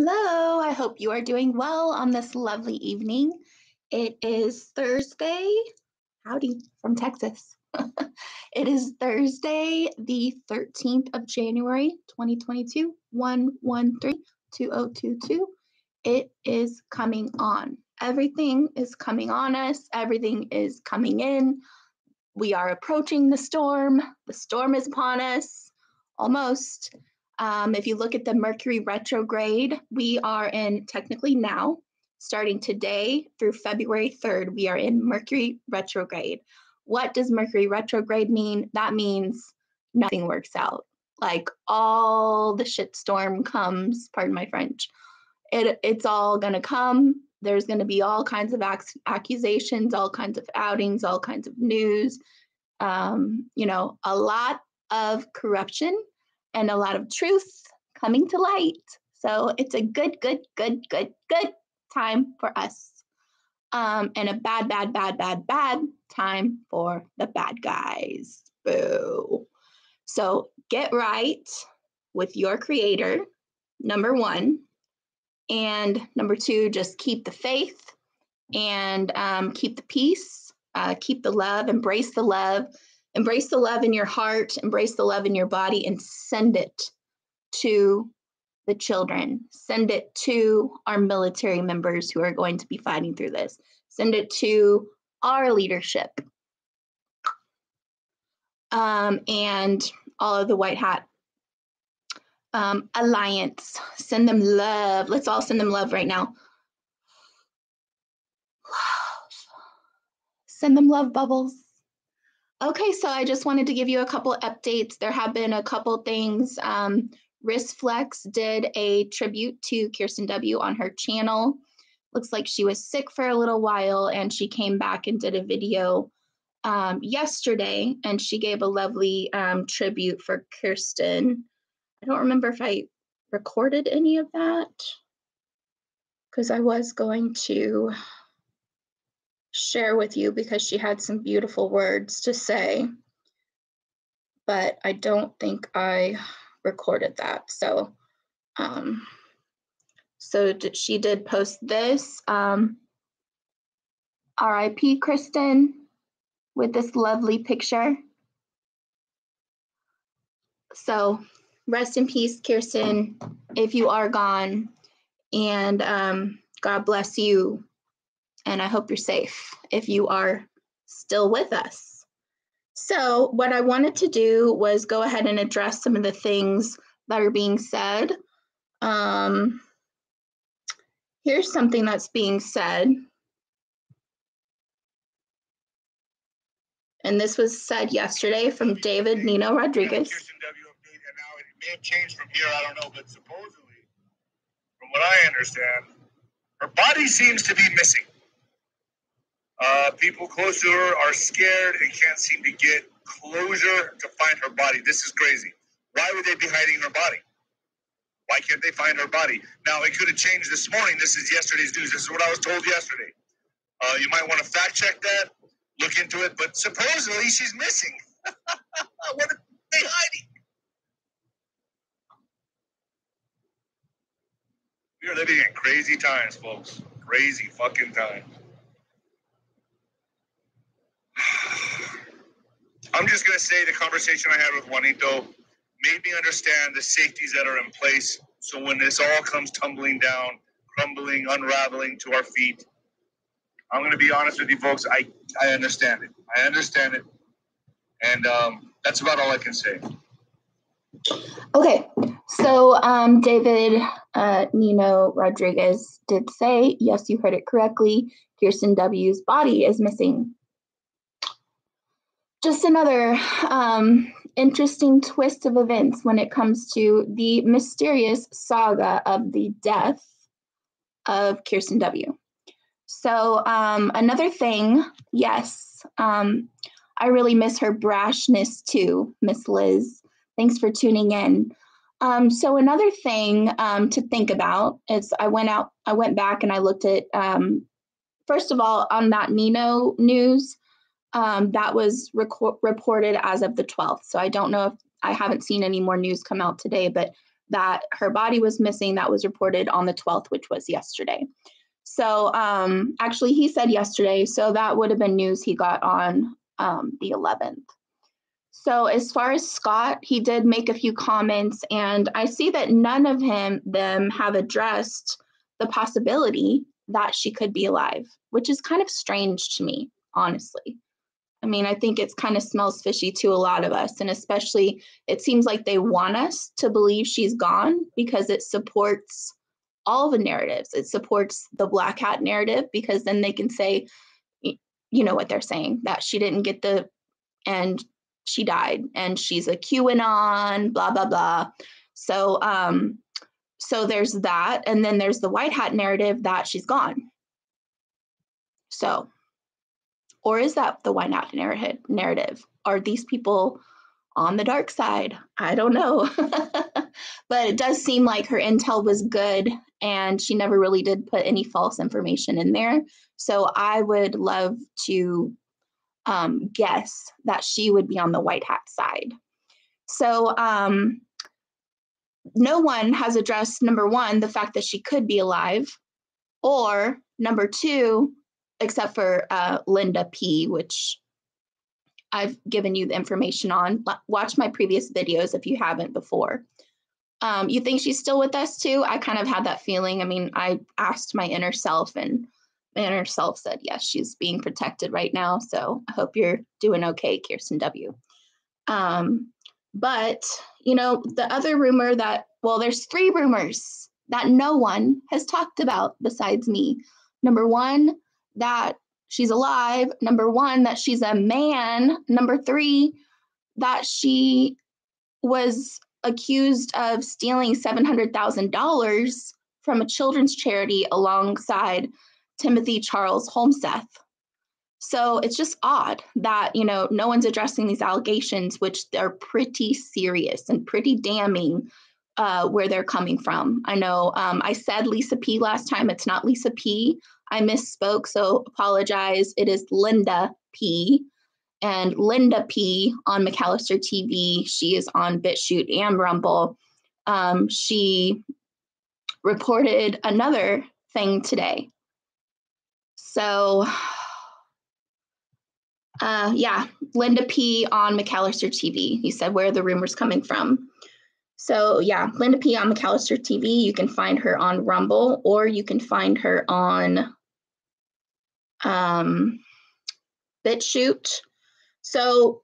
Hello, I hope you are doing well on this lovely evening. It is Thursday. Howdy from Texas. it is Thursday, the 13th of January, 2022, 113 2022. It is coming on. Everything is coming on us, everything is coming in. We are approaching the storm. The storm is upon us almost. Um, if you look at the Mercury retrograde, we are in technically now, starting today through February 3rd, we are in Mercury retrograde. What does Mercury retrograde mean? That means nothing works out. Like all the shitstorm comes, pardon my French. It, it's all going to come. There's going to be all kinds of ac- accusations, all kinds of outings, all kinds of news. Um, you know, a lot of corruption and a lot of truth coming to light. So it's a good, good, good, good, good time for us. Um, and a bad, bad, bad, bad, bad time for the bad guys. Boo. So get right with your creator, number one. And number two, just keep the faith and um, keep the peace, uh, keep the love, embrace the love Embrace the love in your heart, embrace the love in your body, and send it to the children. Send it to our military members who are going to be fighting through this. Send it to our leadership um, and all of the white hat um, alliance. Send them love. Let's all send them love right now. Love. Send them love bubbles. Okay, so I just wanted to give you a couple updates. There have been a couple things. Um, Riss Flex did a tribute to Kirsten W on her channel. Looks like she was sick for a little while and she came back and did a video um, yesterday and she gave a lovely um, tribute for Kirsten. I don't remember if I recorded any of that because I was going to share with you because she had some beautiful words to say. But I don't think I recorded that. So, um, so she did post this. Um, RIP Kristen with this lovely picture. So rest in peace, Kirsten, if you are gone. And um, God bless you and I hope you're safe if you are still with us. So, what I wanted to do was go ahead and address some of the things that are being said. Um, here's something that's being said. And this was said yesterday from David Nino Rodriguez. It may have changed from here, I don't know, but supposedly, from what I understand, her body seems to be missing. Uh, people close to her are scared and can't seem to get closure to find her body. This is crazy. Why would they be hiding her body? Why can't they find her body? Now, it could have changed this morning. This is yesterday's news. This is what I was told yesterday. Uh, you might want to fact check that, look into it, but supposedly she's missing. what are they hiding? We are living in crazy times, folks. Crazy fucking times. I'm just going to say the conversation I had with Juanito made me understand the safeties that are in place. So when this all comes tumbling down, crumbling, unraveling to our feet, I'm going to be honest with you folks. I, I understand it. I understand it. And um, that's about all I can say. Okay, so um, David uh, Nino Rodriguez did say, yes, you heard it correctly. Kirsten W.'s body is missing just another um, interesting twist of events when it comes to the mysterious saga of the death of Kirsten W. So, um, another thing, yes, um, I really miss her brashness too, Miss Liz. Thanks for tuning in. Um, so another thing um, to think about is I went out, I went back and I looked at, um, first of all, on that Nino news, um, that was reported as of the 12th. So I don't know if I haven't seen any more news come out today, but that her body was missing that was reported on the 12th, which was yesterday. So um, actually, he said yesterday, so that would have been news he got on um, the 11th. So as far as Scott, he did make a few comments, and I see that none of him them have addressed the possibility that she could be alive, which is kind of strange to me, honestly. I mean, I think it's kind of smells fishy to a lot of us. And especially, it seems like they want us to believe she's gone because it supports all the narratives. It supports the black hat narrative because then they can say, you know what they're saying, that she didn't get the, and she died and she's a QAnon, blah, blah, blah. So, um, so there's that. And then there's the white hat narrative that she's gone. So or is that the why not narrative? Are these people on the dark side? I don't know. but it does seem like her intel was good and she never really did put any false information in there. So I would love to um, guess that she would be on the white hat side. So um, no one has addressed number one, the fact that she could be alive, or number two, except for uh, Linda P, which I've given you the information on. Watch my previous videos if you haven't before. Um, you think she's still with us too? I kind of had that feeling. I mean, I asked my inner self, and my inner self said, yes, she's being protected right now. So I hope you're doing okay, Kirsten W. Um, but, you know, the other rumor that, well, there's three rumors that no one has talked about besides me. Number one, that she's alive. Number one, that she's a man. Number three, that she was accused of stealing $700,000 from a children's charity alongside Timothy Charles Holmseth. So it's just odd that, you know, no one's addressing these allegations, which are pretty serious and pretty damning uh, where they're coming from. I know um, I said Lisa P last time. It's not Lisa P. I misspoke, so apologize. It is Linda P. And Linda P on McAllister TV. She is on BitChute and Rumble. Um, she reported another thing today. So, uh, yeah, Linda P on McAllister TV. He said, Where are the rumors coming from? So yeah, Linda P on McAllister TV. You can find her on Rumble or you can find her on um, BitChute. So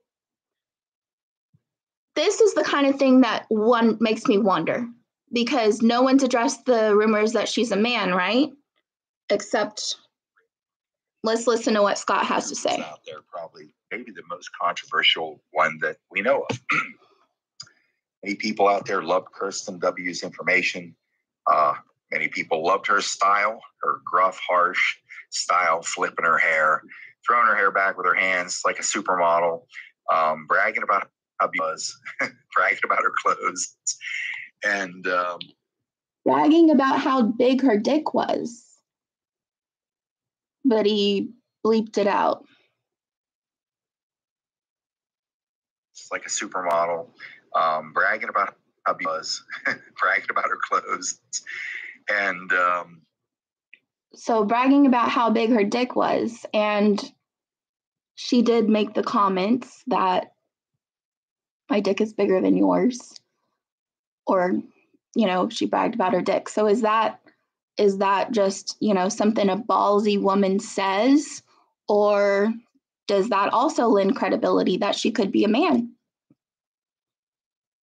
this is the kind of thing that one makes me wonder because no one's addressed the rumors that she's a man, right? Except let's listen to what Scott has to say. Out there, probably maybe the most controversial one that we know of. Many people out there loved Kirsten W.'s information. Uh, many people loved her style, her gruff, harsh style, flipping her hair, throwing her hair back with her hands like a supermodel, um, bragging about how she was, bragging about her clothes, and um, bragging about how big her dick was. But he bleeped it out. It's like a supermodel, um, bragging about how she was, bragging about her clothes, and um, so bragging about how big her dick was and she did make the comments that my dick is bigger than yours or you know she bragged about her dick. So is that is that just you know something a ballsy woman says or does that also lend credibility that she could be a man?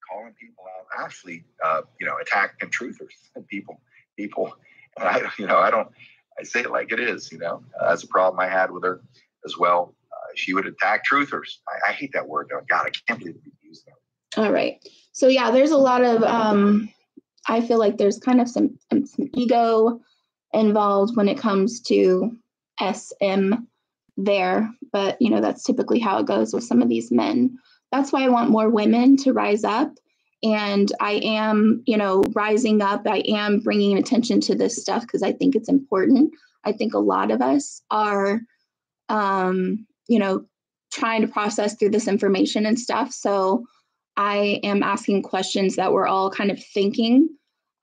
Calling people out actually uh, you know truthers and people people and i you know i don't I say it like it is. You know, uh, that's a problem I had with her as well. Uh, she would attack truthers. I, I, hate that word though. God, I can't believe we use that. All right. So yeah, there's a lot of. Um, I feel like there's kind of some, some ego involved when it comes to SM there, but you know that's typically how it goes with some of these men. That's why I want more women to rise up and i am you know rising up i am bringing attention to this stuff because i think it's important i think a lot of us are um, you know trying to process through this information and stuff so I am asking questions that we're all kind of thinking.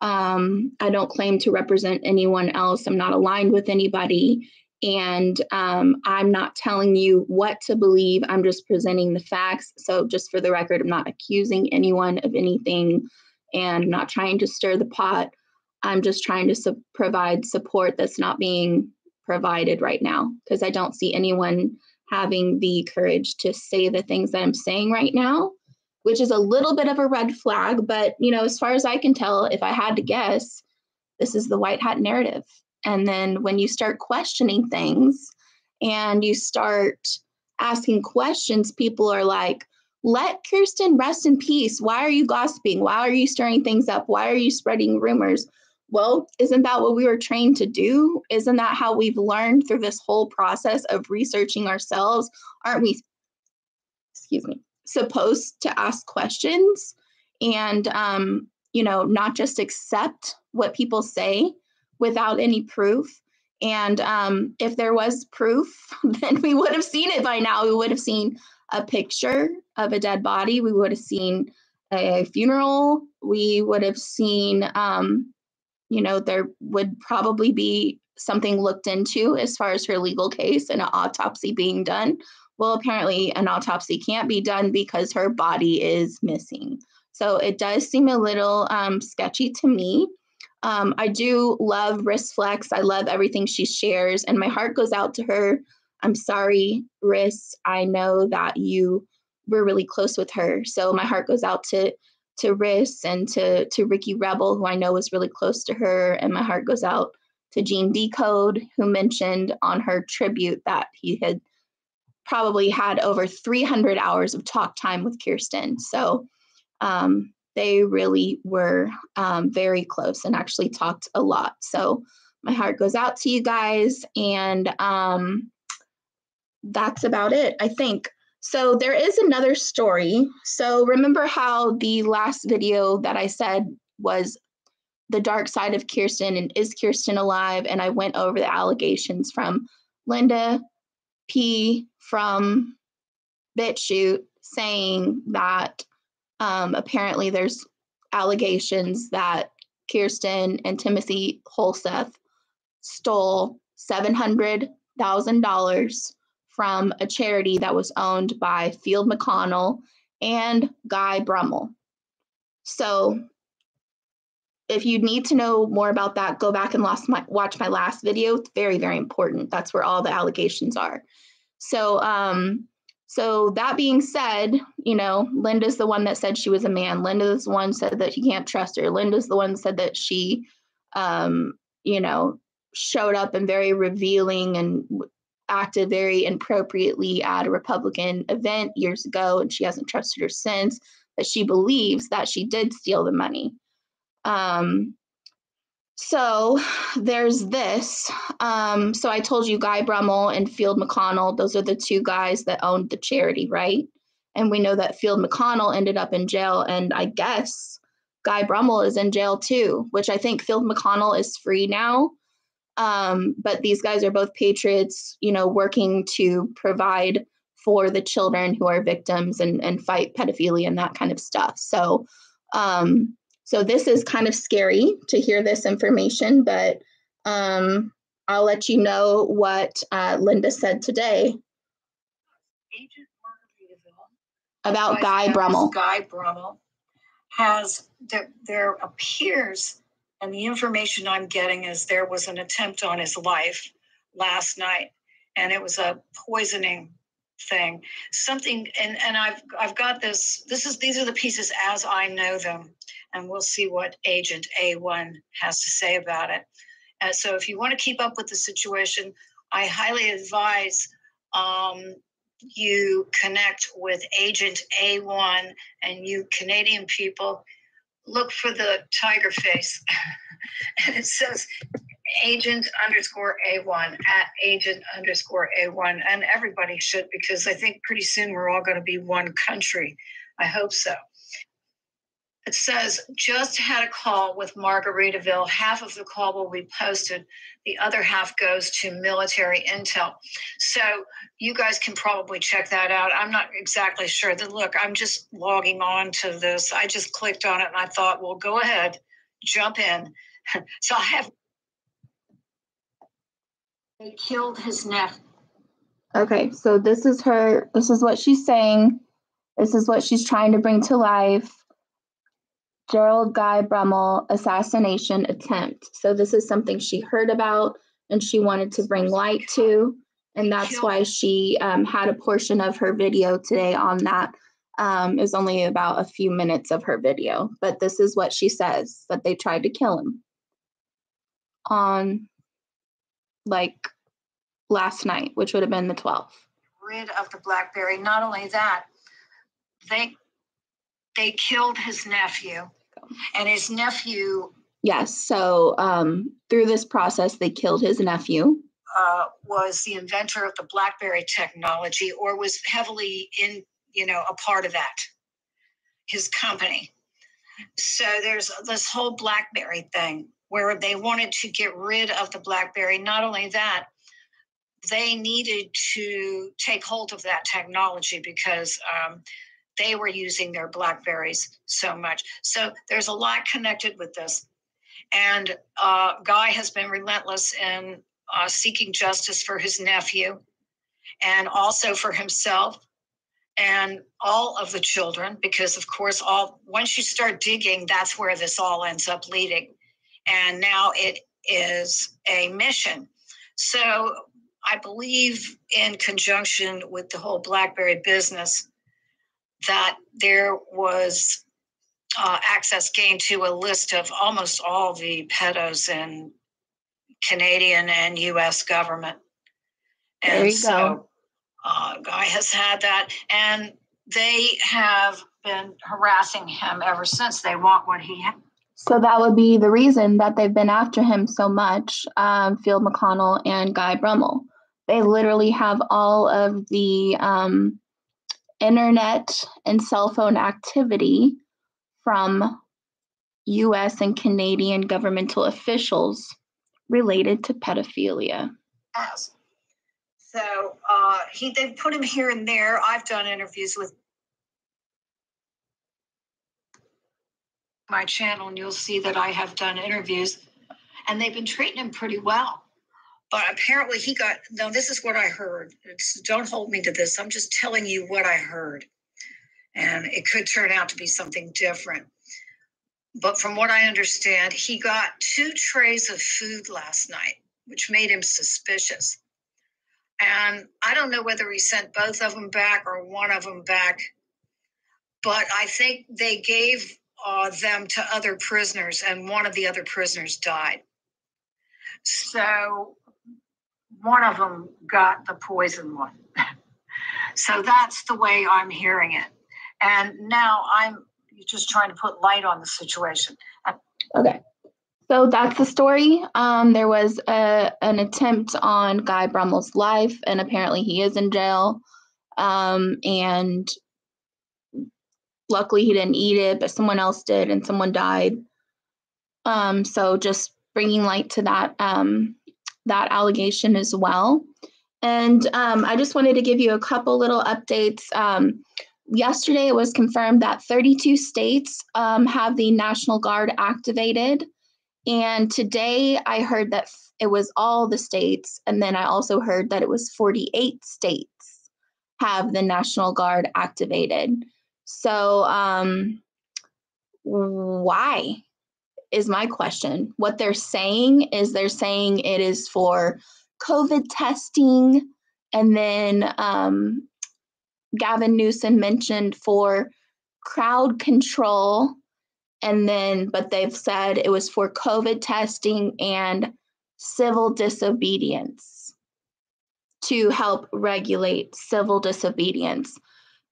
Um, I don't claim to represent anyone else. I'm not aligned with anybody. And um, I'm not telling you what to believe. I'm just presenting the facts. So, just for the record, I'm not accusing anyone of anything and not trying to stir the pot. I'm just trying to su- provide support that's not being provided right now because I don't see anyone having the courage to say the things that I'm saying right now, which is a little bit of a red flag. But, you know, as far as I can tell, if I had to guess, this is the white hat narrative. And then when you start questioning things and you start asking questions, people are like, let Kirsten rest in peace. Why are you gossiping? Why are you stirring things up? Why are you spreading rumors? Well, isn't that what we were trained to do? Isn't that how we've learned through this whole process of researching ourselves? Aren't we, excuse me, supposed to ask questions and, um, you know, not just accept what people say without any proof? And um, if there was proof, then we would have seen it by now. We would have seen a picture of a dead body. We would have seen a funeral. We would have seen, um, you know, there would probably be something looked into as far as her legal case and an autopsy being done. Well, apparently, an autopsy can't be done because her body is missing. So it does seem a little um, sketchy to me. Um, I do love Riss Flex. I love everything she shares, and my heart goes out to her. I'm sorry, Riss. I know that you were really close with her, so my heart goes out to to Riss and to to Ricky Rebel, who I know was really close to her, and my heart goes out to Gene Decode, who mentioned on her tribute that he had probably had over 300 hours of talk time with Kirsten. So um, they really were um, very close and actually talked a lot. So my heart goes out to you guys, and um, that's about it, I think. So there is another story. So remember how the last video that I said was the dark side of Kirsten and is Kirsten alive? And I went over the allegations from Linda P from BitChute saying that um, apparently there's allegations that Kirsten and Timothy Holmseth stole $700,000 from a charity that was owned by Field McConnell and Guy Brummel. So, if you need to know more about that, go back and my, watch my last video. It's very, very important. That's where all the allegations are. So, um, so that being said, you know, Linda's the one that said she was a man. Linda's the one said that you can't trust her. Linda's the one said that she, um, you know, showed up and very revealing and acted very inappropriately at a Republican event years ago, and she hasn't trusted her since. That she believes that she did steal the money. Um, so there's this. Um, so I told you Guy Brummel and Field McConnell, those are the two guys that owned the charity, right? And we know that Field McConnell ended up in jail, and I guess Guy Brummel is in jail too, which I think Field McConnell is free now. Um, but these guys are both patriots, you know, working to provide for the children who are victims and, and fight pedophilia and that kind of stuff. So, um, so this is kind of scary to hear this information, but um, I'll let you know what uh, Linda said today about Guy Brummel. Guy Brummel has there, there appears and the information I'm getting is there was an attempt on his life last night, and it was a poisoning thing. Something, and and I've I've got this. This is these are the pieces as I know them, and we'll see what Agent A1 has to say about it. Uh, so if you want to keep up with the situation, I highly advise um, you connect with Agent A1 and you Canadian people look for the tiger face. and it says agent underscore A1 at agent underscore A1. And everybody should, because I think pretty soon we're all going to be one country. I hope so. It says just had a call with Margaritaville. Half of the call will be posted, the other half goes to military intel. So you guys can probably check that out. I'm not exactly sure. That look, I'm just logging on to this. I just clicked on it and I thought, well, go ahead, jump in. so I have. They killed his nephew. Okay, so this is her, this is what she's saying. This is what she's trying to bring to life. Gerald Guy Brummel assassination attempt. So this is something she heard about and she wanted to bring light to. And that's why she um, had a portion of her video today on that. Um, it was only about a few minutes of her video, but this is what she says that they tried to kill him on like last night, which would have been the 12th. Rid of the Blackberry. Not only that, they they killed his nephew and his nephew Yes. So um, through this process, they killed his nephew. uh, was the inventor of the BlackBerry technology, or was heavily in, you know, a part of that. His company. So there's this whole BlackBerry thing where they wanted to get rid of the BlackBerry. Not only that, they needed to take hold of that technology because um, they were using their blackberries so much. So there's a lot connected with this. And uh, guy has been relentless in uh, seeking justice for his nephew and also for himself and all of the children because of course all once you start digging that's where this all ends up leading. And now it is a mission. So i believe in conjunction with the whole blackberry business that there was uh, access gained to a list of almost all the pedos in Canadian and U.S. government. And There you so, go. Uh, Guy has had that, and they have been harassing him ever since. They want what he has. So that would be the reason that they've been after him so much, um, Field McConnell and Guy Brummel. They literally have all of the um, internet and cell phone activity from US and Canadian governmental officials related to pedophilia. has. So uh, he they put him here and there. I've done interviews with my channel, and you'll see that I have done interviews, and they've been treating him pretty well. But apparently, he got no. This is what I heard. It's, don't hold me to this. I'm just telling you what I heard, and it could turn out to be something different. But from what I understand, he got two trays of food last night, which made him suspicious. And I don't know whether he sent both of them back or one of them back, but I think they gave uh, them to other prisoners, and one of the other prisoners died. So one of them got the poison one. so that's the way I'm hearing it. And now I'm just trying to put light on the situation. Okay. So that's the story. Um, there was a, an attempt on Guy Brummel's life, and apparently he is in jail. Um, and luckily he didn't eat it, but someone else did, and someone died. Um, so just bringing light to that um, that allegation as well. And um, I just wanted to give you a couple little updates. Um, yesterday, it was confirmed that 32 states um, have the National Guard activated. And today, I heard that it was all the states. And then I also heard that it was 48 states have the National Guard activated. So, um, why is my question? What they're saying is they're saying it is for COVID testing. And then um, Gavin Newsom mentioned for crowd control. And then, but they've said it was for COVID testing and civil disobedience to help regulate civil disobedience.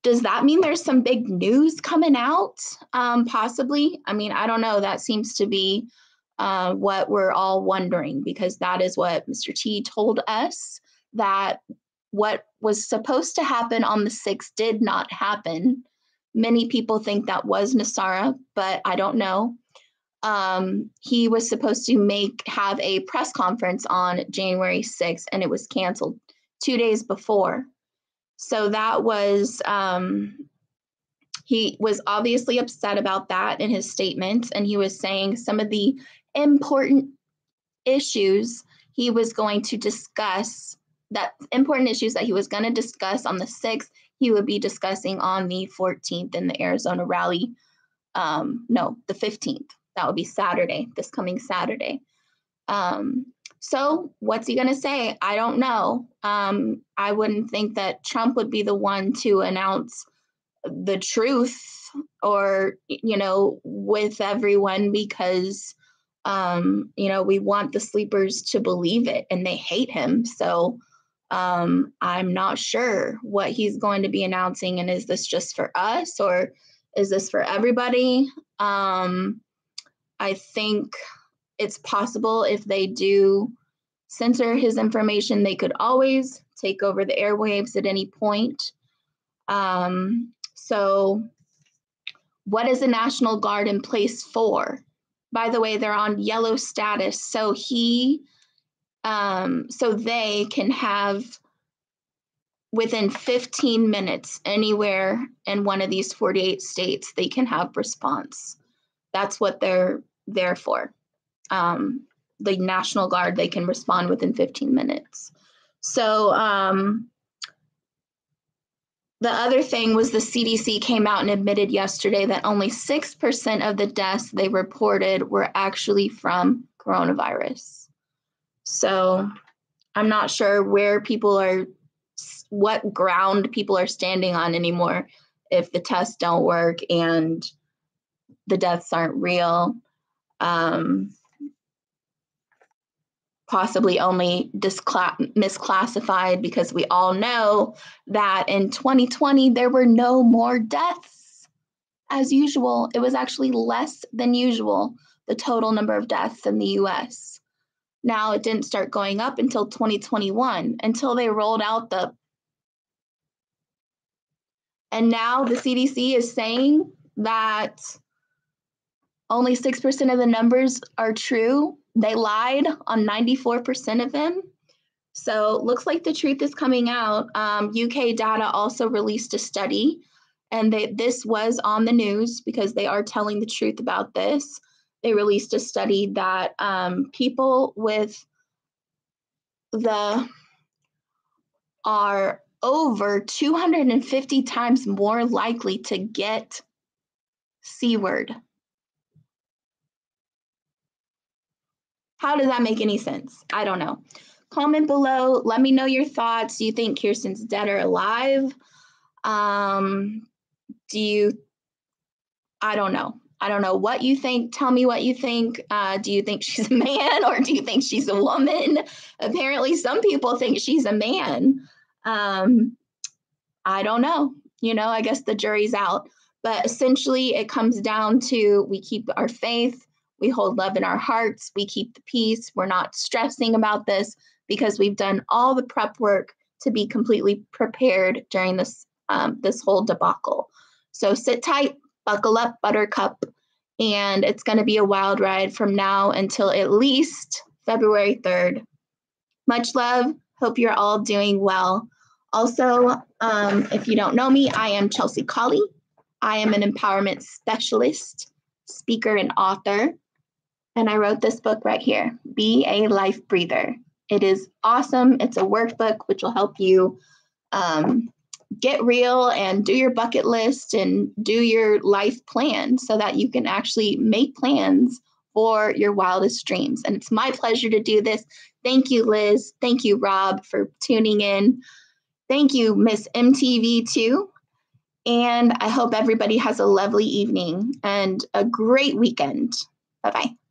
Does that mean there's some big news coming out? Um, possibly. I mean, I don't know. That seems to be uh, what we're all wondering because that is what Mr. T told us that what was supposed to happen on the 6th did not happen. Many people think that was NESARA, but I don't know. Um, he was supposed to make have a press conference on January 6th, and it was canceled two days before. So that was um, he was obviously upset about that in his statement, and he was saying some of the important issues he was going to discuss that important issues that he was going to discuss on the 6th he would be discussing on the 14th in the arizona rally um, no the 15th that would be saturday this coming saturday. Um, so what's he going to say i don't know um, i wouldn't think that trump would be the one to announce the truth or you know with everyone because um, you know, we want the sleepers to believe it and they hate him. So um, I'm not sure what he's going to be announcing. And is this just for us or is this for everybody? Um, I think it's possible if they do censor his information, they could always take over the airwaves at any point. Um, so, what is the National Guard in place for? by the way, they're on yellow status. So he, um, so they can have within 15 minutes anywhere in one of these 48 states, they can have response. That's what they're there for. Um, the National Guard, they can respond within 15 minutes. So, um, the other thing was the CDC came out and admitted yesterday that only 6% of the deaths they reported were actually from coronavirus. So I'm not sure where people are, what ground people are standing on anymore if the tests don't work and the deaths aren't real. Um, possibly only discla- misclassified because we all know that in 2020 there were no more deaths as usual. It was actually less than usual, the total number of deaths in the US. Now it didn't start going up until 2021, until they rolled out the. And now the CDC is saying that only 6% of the numbers are true they lied on 94% of them. So looks like the truth is coming out. Um, UK data also released a study, and they, this was on the news because they are telling the truth about this. They released a study that um, people with the are over 250 times more likely to get C word How does that make any sense? I don't know. Comment below. Let me know your thoughts. Do you think Kirsten's dead or alive? Um, do you, I don't know. I don't know what you think. Tell me what you think. Uh, do you think she's a man or do you think she's a woman? Apparently, some people think she's a man. Um, I don't know. You know, I guess the jury's out. But essentially, it comes down to we keep our faith, we hold love in our hearts. We keep the peace. We're not stressing about this because we've done all the prep work to be completely prepared during this um, this whole debacle. So sit tight, buckle up, Buttercup, and it's going to be a wild ride from now until at least February 3rd. Much love. Hope you're all doing well. Also, um, if you don't know me, I am Chelsea Collie. I am an empowerment specialist, speaker, and author. And I wrote this book right here Be a Life Breather. It is awesome. It's a workbook which will help you um, get real and do your bucket list and do your life plan so that you can actually make plans for your wildest dreams. And it's my pleasure to do this. Thank you, Liz. Thank you, Rob, for tuning in. Thank you, Miss MTV, too. And I hope everybody has a lovely evening and a great weekend. Bye bye.